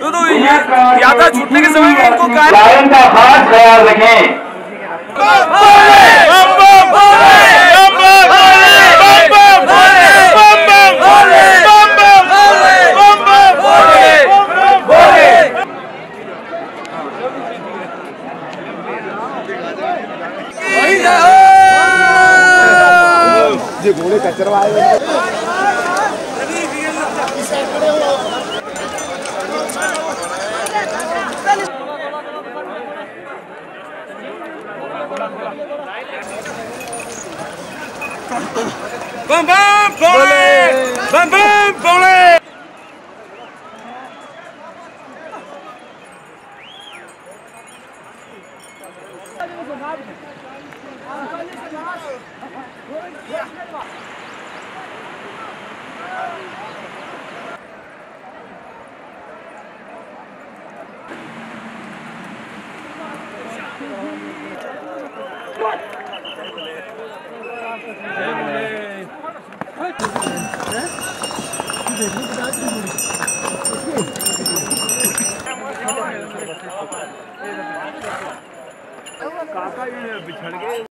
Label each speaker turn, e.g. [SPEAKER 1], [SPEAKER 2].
[SPEAKER 1] तो, तो यात्रा छूटने के समय में इनको
[SPEAKER 2] का खास ख्याल रखें।
[SPEAKER 3] घोड़े कचरवाए।
[SPEAKER 1] Bum bum bowling! Bum bum bowling! Thank you.
[SPEAKER 3] काका ये बिछड़ गए।